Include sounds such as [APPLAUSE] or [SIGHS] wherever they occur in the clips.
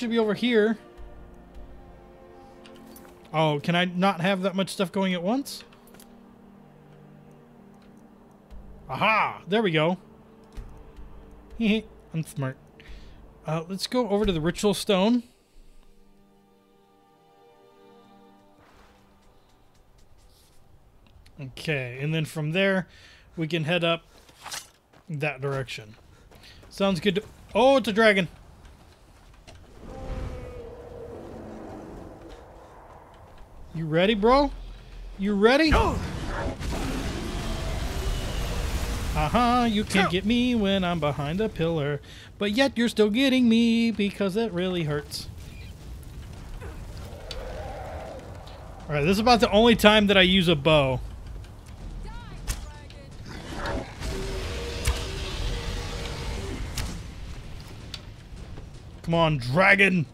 should be over here. Oh, can I not have that much stuff going at once? Aha! There we go. I'm smart. Uh, let's go over to the ritual stone. Okay, and then from there, we can head up that direction. Sounds good. To oh, it's a dragon. You ready, bro? You ready? Uh-huh, you can't get me when I'm behind a pillar. But yet you're still getting me because it really hurts. Alright, this is about the only time that I use a bow. Come on, dragon!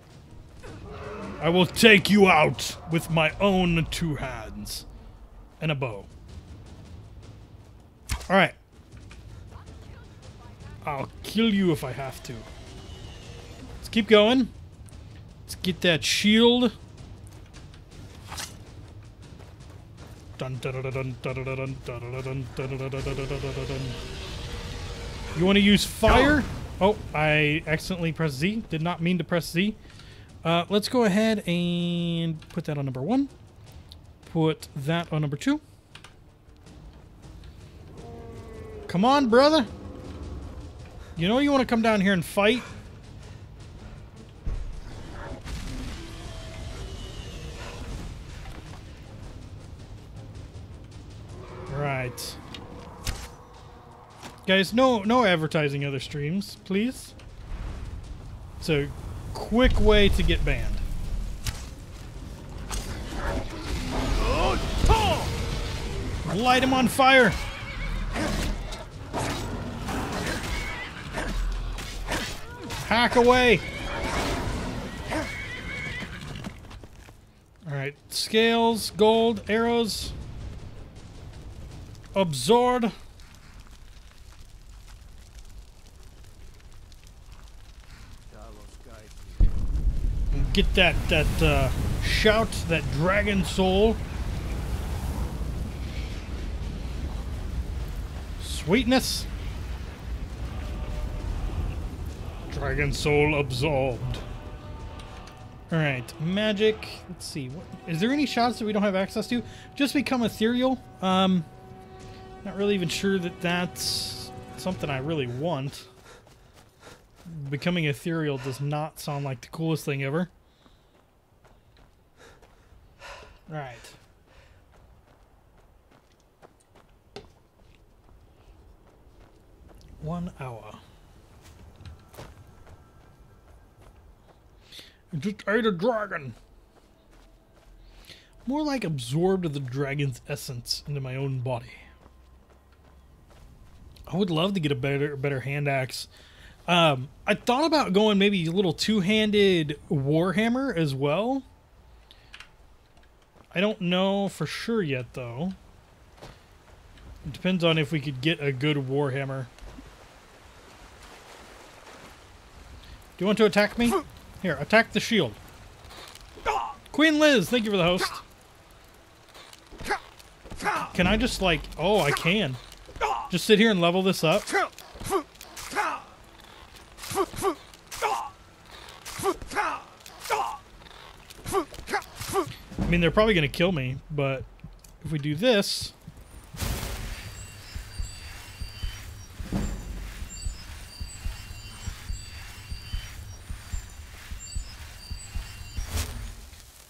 I will take you out with my own two hands and a bow. Alright. I'll kill you if I have to. Let's keep going. Let's get that shield. You want to use fire? Oh, I accidentally pressed Z. Did not mean to press Z. Uh, let's go ahead and put that on number one. Put that on number two. Come on, brother. You know you want to come down here and fight? Right. Guys, no no advertising other streams, please. So quick way to get banned. Light him on fire! Hack away! Alright, scales, gold, arrows. Absorb. Get that that uh, shout, that dragon soul. Sweetness. Dragon soul absorbed. All right, magic. Let's see. What, is there any shots that we don't have access to? Just become ethereal. Um, not really even sure that that's something I really want. Becoming ethereal does not sound like the coolest thing ever. Right. One hour. It just ate a dragon. More like absorbed the dragon's essence into my own body. I would love to get a better better hand axe. Um, I thought about going maybe a little two-handed warhammer as well. I don't know for sure yet, though. It depends on if we could get a good Warhammer. Do you want to attack me? Here, attack the shield. Queen Liz, thank you for the host. Can I just like... Oh, I can. Just sit here and level this up? Mean, they're probably going to kill me, but if we do this...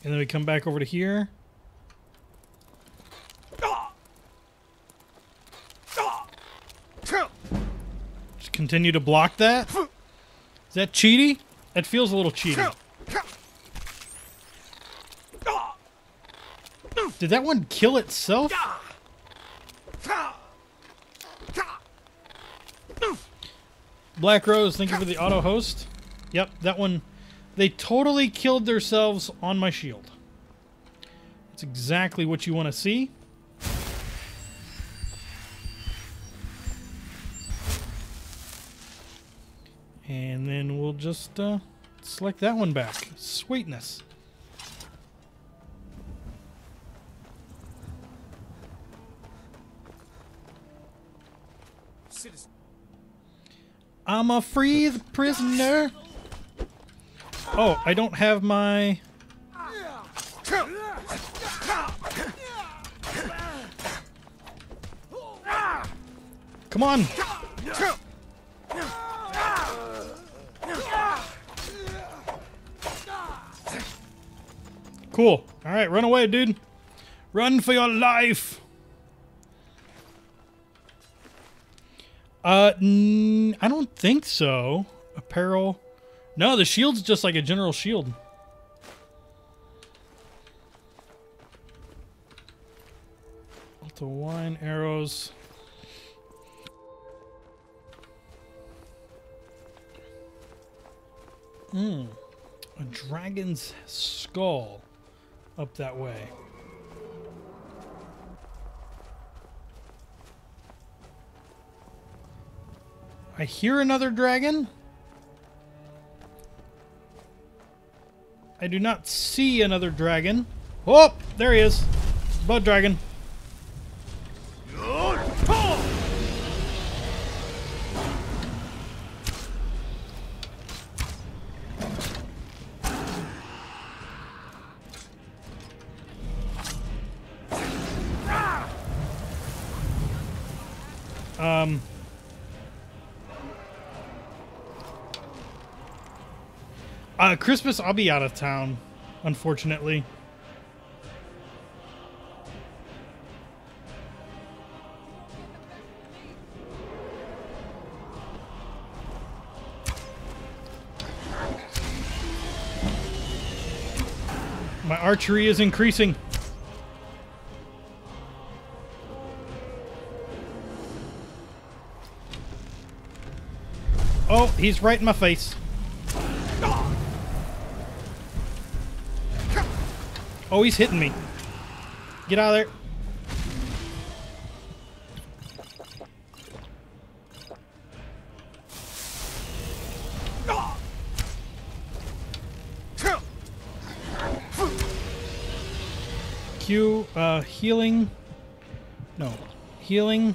And then we come back over to here. Just continue to block that. Is that cheaty? That feels a little cheaty. Did that one kill itself? Black Rose, thank you for the auto host. Yep, that one. They totally killed themselves on my shield. That's exactly what you want to see. And then we'll just uh, select that one back. Sweetness. I'm a free prisoner. Oh, I don't have my. Come on. Cool. All right, run away, dude. Run for your life. Uh, n- I don't think so. Apparel. No, the shield's just like a general shield. Alto wine arrows. Hmm. A dragon's skull up that way. I hear another dragon. I do not see another dragon. Oh, there he is. Blood dragon. Um. Uh, Christmas, I'll be out of town, unfortunately. My archery is increasing. Oh, he's right in my face. Oh, he's hitting me. Get out of there. Q, uh, healing. No. Healing.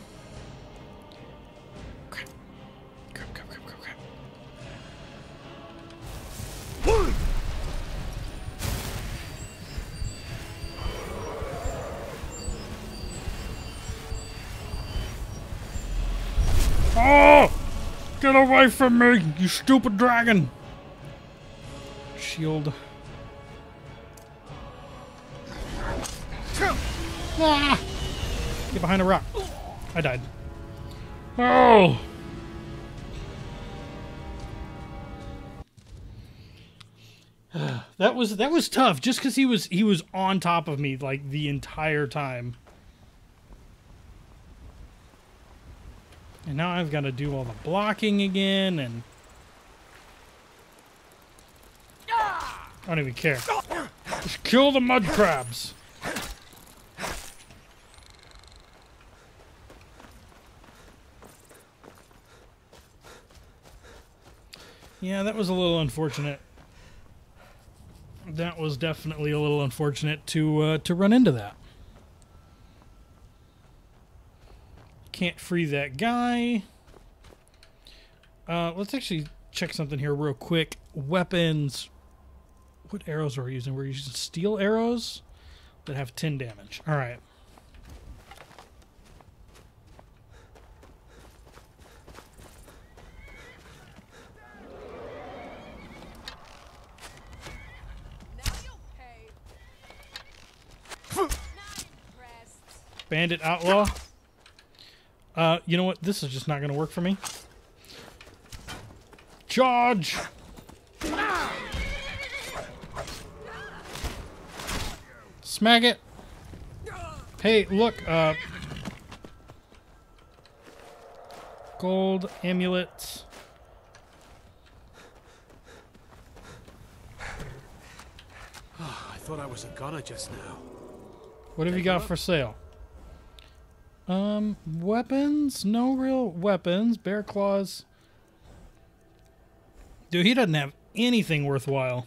Away from me, you stupid dragon! Shield. Ah! Get behind a rock. I died. Oh! [SIGHS] That was that was tough just cuz he was he was on top of me like the entire time. And now I've got to do all the blocking again and I don't even care. Just kill the mud crabs. Yeah, that was a little unfortunate. That was definitely a little unfortunate to uh, to run into that. Can't free that guy. Uh, let's actually check something here real quick. Weapons. What arrows are we using? We're using steel arrows that have 10 damage. All right. Now you'll pay. Not impressed. Bandit Outlaw. Uh, you know what? This is just not going to work for me. Charge! Smack it! Hey, look, uh... Gold amulets. I thought I was a gunner just now. What have you got for sale? Um, weapons? No real weapons. Bear claws. Dude, he doesn't have anything worthwhile.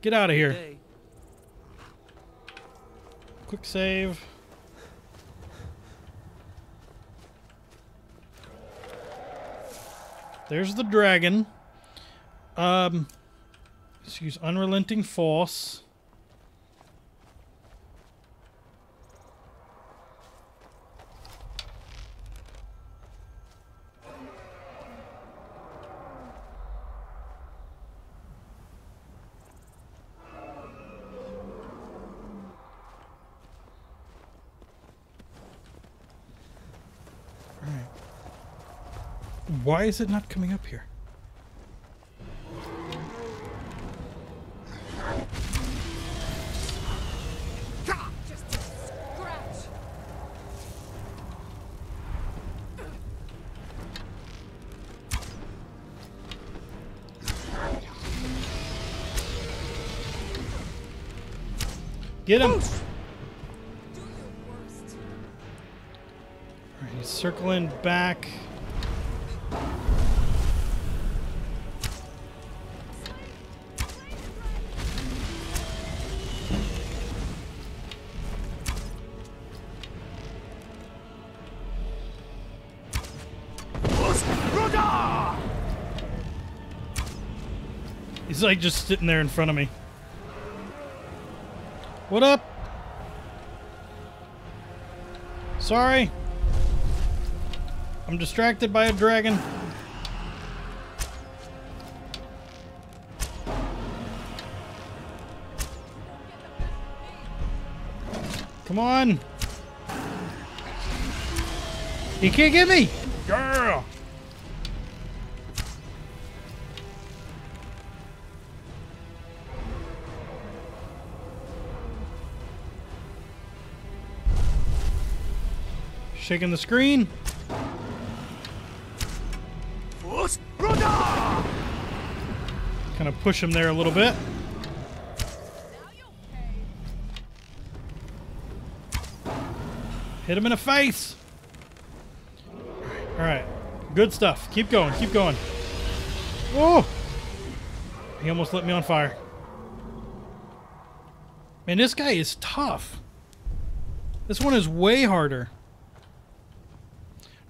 Get out of here. Quick save. There's the dragon. Um, let's use unrelenting force. Why is it not coming up here? Get him! Do. Alright, he's circling back. He's like just sitting there in front of me. What up? Sorry. I'm distracted by a dragon. Come on. He can't get me. Shaking the screen. Kind of push him there a little bit. Now you'll pay. Hit him in the face. All right. Good stuff. Keep going. Keep going. Oh! He almost lit me on fire. Man, this guy is tough. This one is way harder.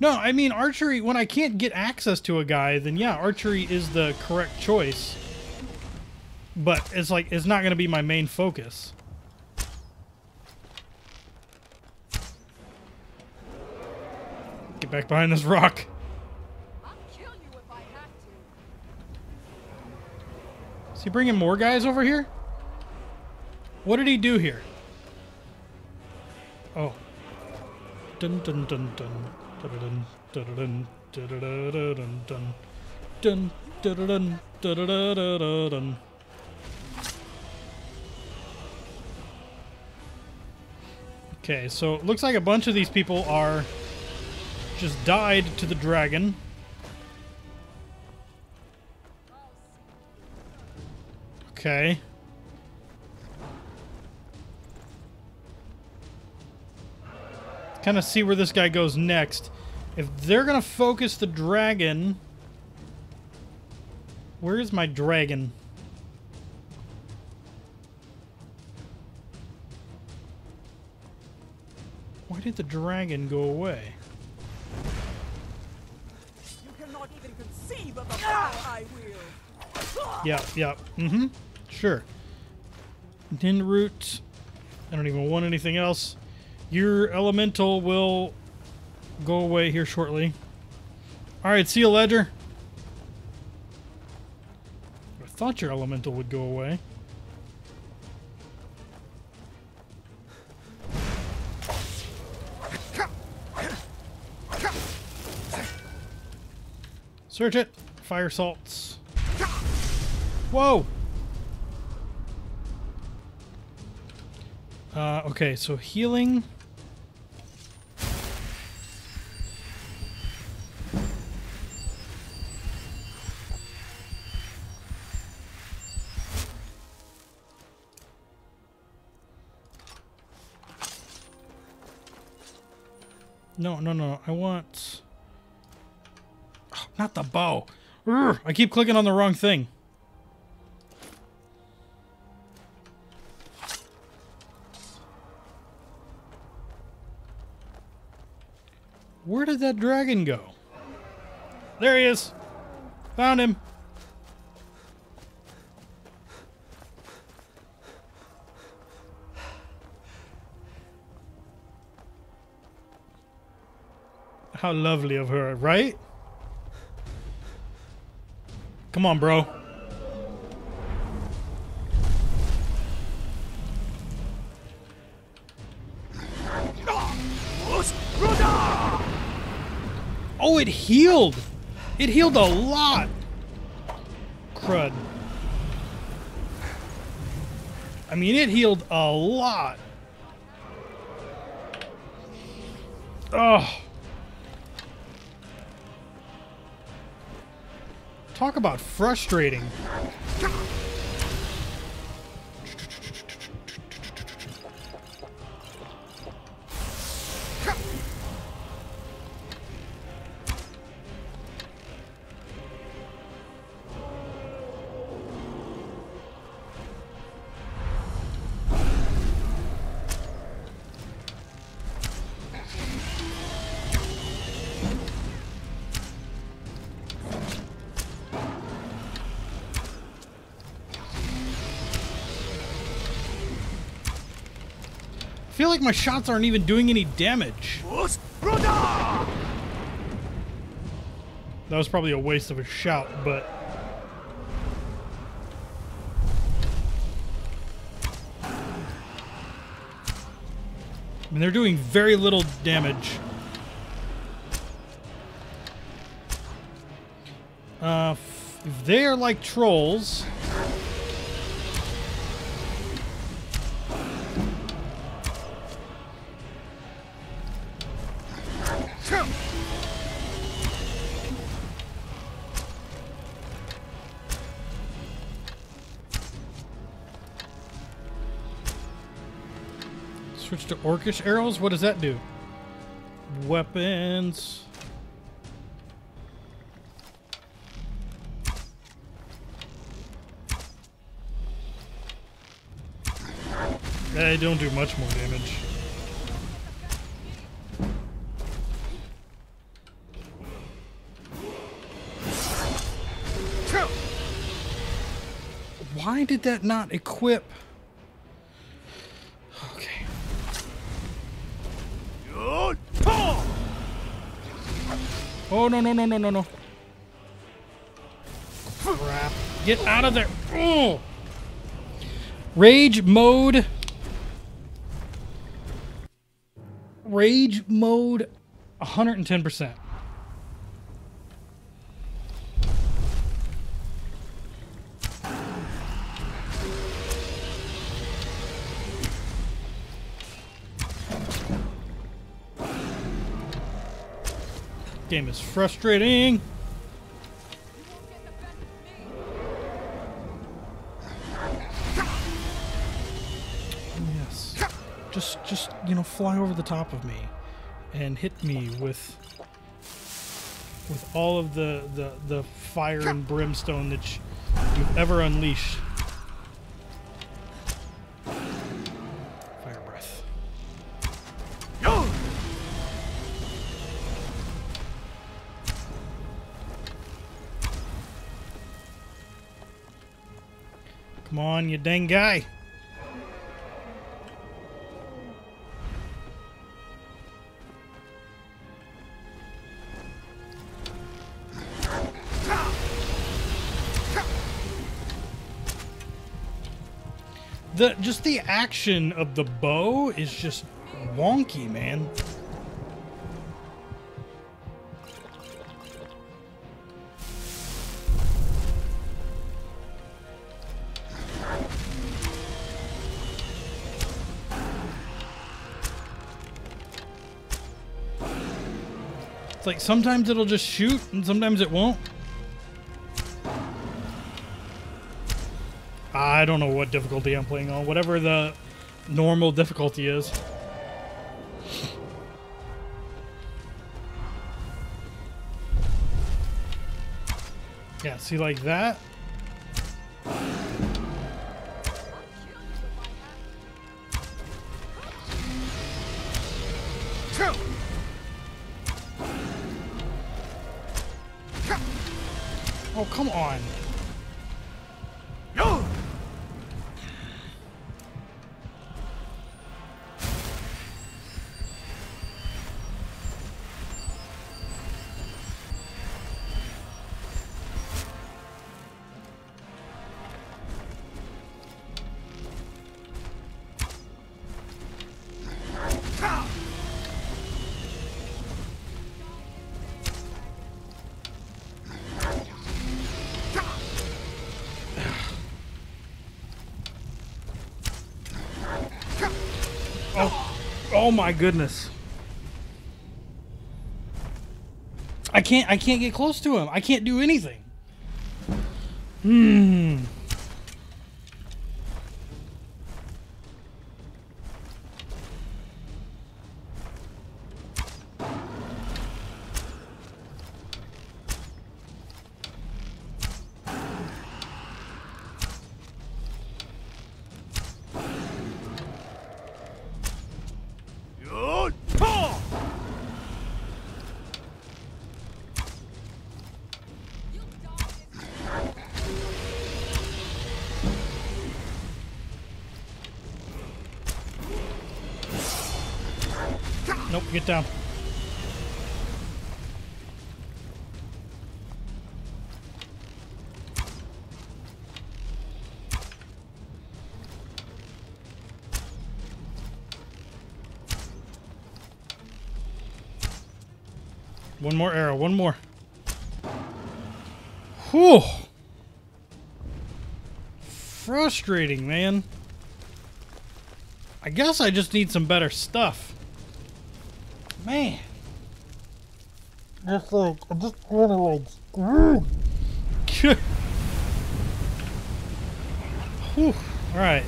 No, I mean archery. When I can't get access to a guy, then yeah, archery is the correct choice. But it's like it's not going to be my main focus. Get back behind this rock. Is he bringing more guys over here? What did he do here? Oh. Dun dun dun dun Okay, so it looks like a bunch of these people are just died to the dragon. Okay. Kind of see where this guy goes next. If they're going to focus the dragon... Where is my dragon? Why did the dragon go away? You cannot even conceive of the power I wield. Yeah, yeah. Mm-hmm. Sure. Nirnroot. I don't even want anything else. Your elemental will go away here shortly. Alright, see you, Ledger. I thought your elemental would go away. Search it. Fire salts. Whoa! Uh, okay, so healing. No, no, no. I want... Oh, not the bow. Urgh, I keep clicking on the wrong thing. Where did that dragon go? There he is. Found him. How lovely of her, right? Come on, bro. Oh, it healed. It healed a lot. Crud. I mean, it healed a lot. Oh. Talk about frustrating. Feel like my shots aren't even doing any damage. That was probably a waste of a shout, but. I mean, they're doing very little damage. Uh, if they are like trolls. Switch to orcish arrows. What does that do? Weapons. They don't do much more damage. Why did that not equip? Okay. Oh no no no no no no! Crap! Get out of there! Rage mode. Rage mode, 110 Game is frustrating. Yes. Just just, you know, fly over the top of me and hit me with with all of the the, the fire and brimstone that you've ever unleashed. Come on, you dang guy. The just the action of the bow is just wonky, man. It's like sometimes it'll just shoot and sometimes it won't. I don't know what difficulty I'm playing on. Whatever the normal difficulty is. Yeah, see like that? Oh, my goodness. I can't I can't get close to him. I can't do anything. Hmm. One more arrow, one more. Whew. Frustrating, man. I guess I just need some better stuff. Man. Just like, I'm just of like. [LAUGHS] Whew. Alright.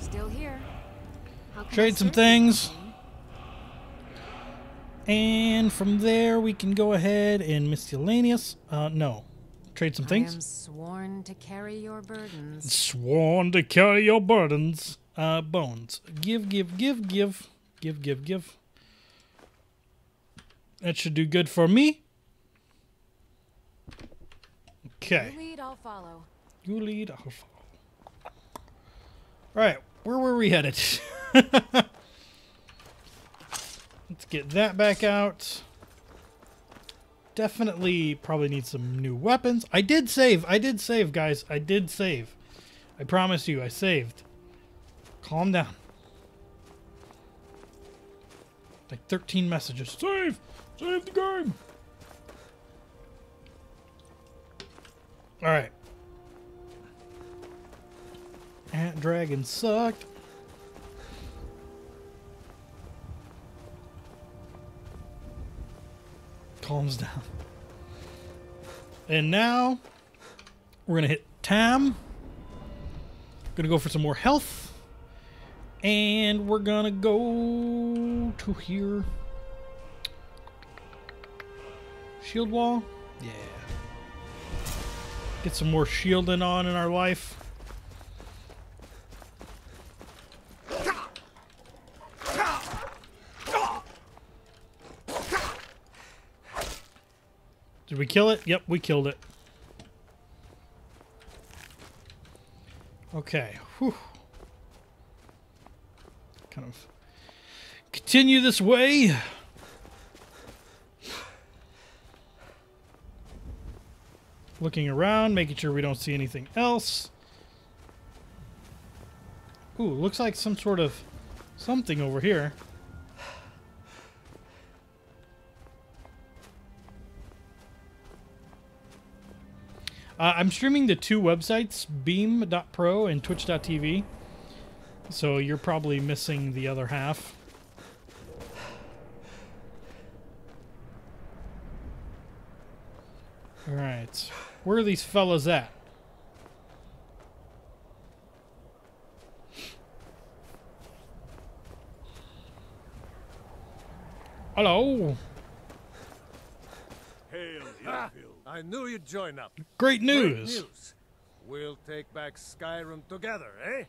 Still here. How can I Trade some things. And from there, we can go ahead and miscellaneous. Uh, no. Trade some things. I am things. sworn to carry your burdens. Sworn to carry your burdens. Uh, bones. Give, give, give, give. Give, give, give. That should do good for me. Okay. You lead, I'll follow. You lead, I'll follow. Alright, where were we headed? [LAUGHS] [LAUGHS] Let's get that back out. Definitely probably need some new weapons. I did save. I did save, guys. I did save. I promise you, I saved. Calm down. Like 13 messages. Save! Save the game! Alright. Ant Dragon sucked. Calms down. And now we're gonna hit Tam. Gonna go for some more health. And we're gonna go to here. Shield wall? Yeah. Get some more shielding on in our life. Did we kill it? Yep, we killed it. Okay. Whew. Kind of continue this way. Looking around, making sure we don't see anything else. Ooh, looks like some sort of something over here. Uh, I'm streaming the two websites, beam.pro and twitch.tv. So you're probably missing the other half. Alright. Where are these fellas at? Hello. Hail, Hillfield. I knew you'd join up. Great Great news. news. We'll take back Skyrim together, eh?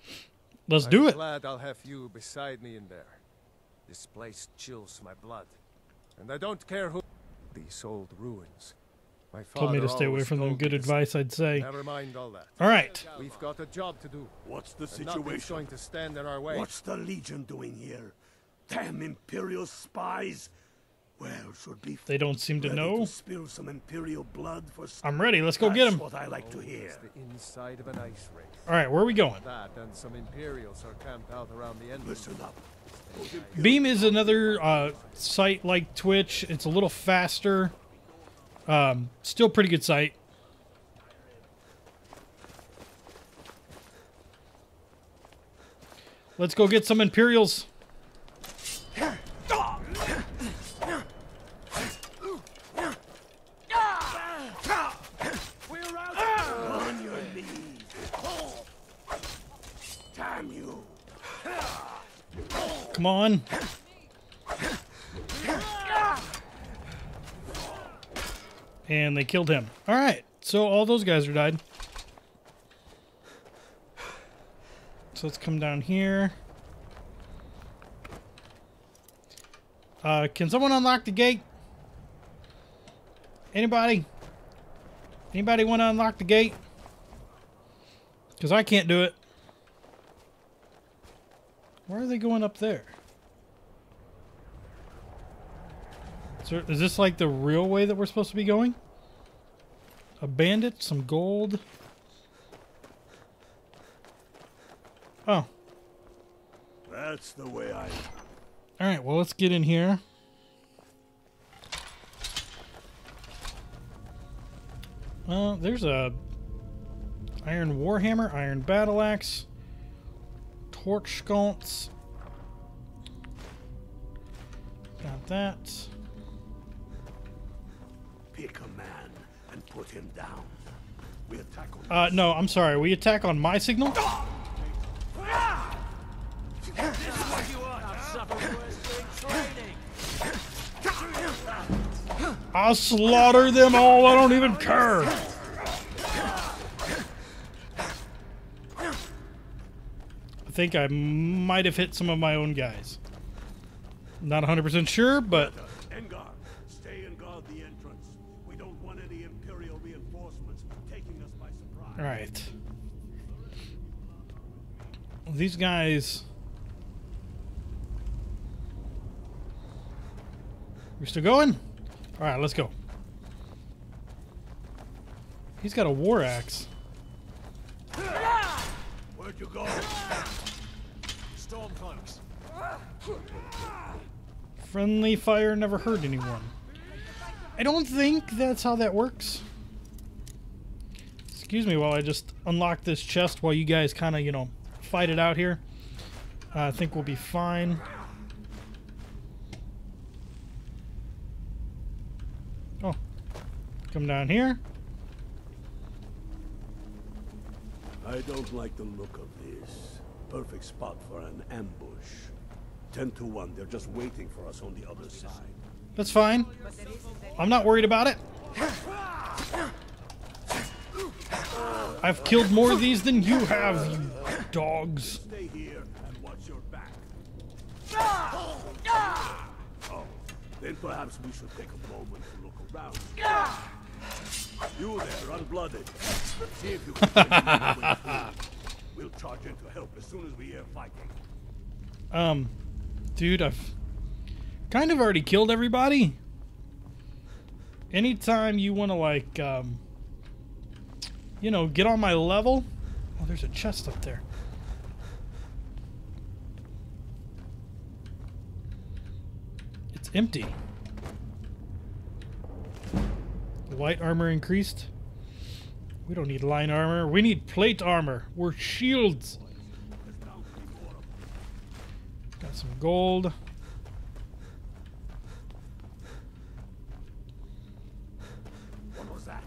Let's I'm do it. glad I'll have you beside me in there. This place chills my blood. And I don't care who. These old ruins. My father Told me to stay away from them. Good advice, I'd say. Never mind all that. All right. We've got a job to do. What's the and nothing's situation? going to stand in our way. What's the Legion doing here? Damn Imperial spies! Well, should be They don't seem to know. to spill some Imperial blood for. s- I'm ready. Let's go That's get them. what I like to hear. The inside of an ice ring. All right, where are we going? That and some Imperials are camped out around the entrance. Listen up. Beam is another uh, site like Twitch. It's a little faster. Um, still pretty good site. Let's go get some Imperials. On your knees. Damn you! Come And they killed him. All right. So all those guys are died. So let's come down here. Uh, can someone unlock the gate? Anybody? Anybody want to unlock the gate? Because I can't do it. Why are they going up there? Is, this like the real way that we're supposed to be going? A bandit, some gold. Oh, That's the way I. all right. Well, let's get in here. Well, there's a iron warhammer, iron battle axe, torch sconce. Got that. Put him down. We attack on. Uh, no, I'm sorry. We attack on my signal. I'll slaughter them all. I don't even care. I think I might have hit some of my own guys. Not 100% sure, but all right. These guys. We're still going? All right, let's go. He's got a war axe. Where'd you go? Stormcloaks. Friendly fire never hurt anyone. I don't think that's how that works. Excuse me while I just unlock this chest while you guys kind of, you know, fight it out here. Uh, I think we'll be fine. Oh. Come down here. I don't like the look of this. Perfect spot for an ambush. Ten to one, they're just waiting for us on the other side. That's fine. I'm not worried about it. I've killed more of these than you have, you dogs. Stay here and watch your back. Oh, then perhaps we should take a moment to look around. You there, unblooded. See if you can find [LAUGHS] way. We'll charge in to help as soon as we hear fighting. Um, dude, I've kind of already killed everybody. Anytime you want to, like, um, you know, get on my level. Oh, there's a chest up there. It's empty. Light armor increased. We don't need line armor. We need plate armor. We're shields. Got some gold. What was that?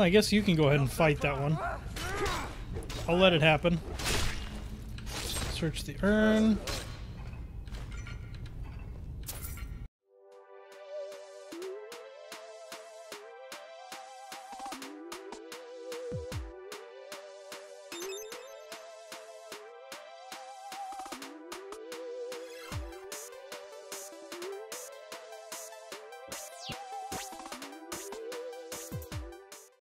Well, I guess you can go ahead and fight that one. I'll let it happen. Search the urn.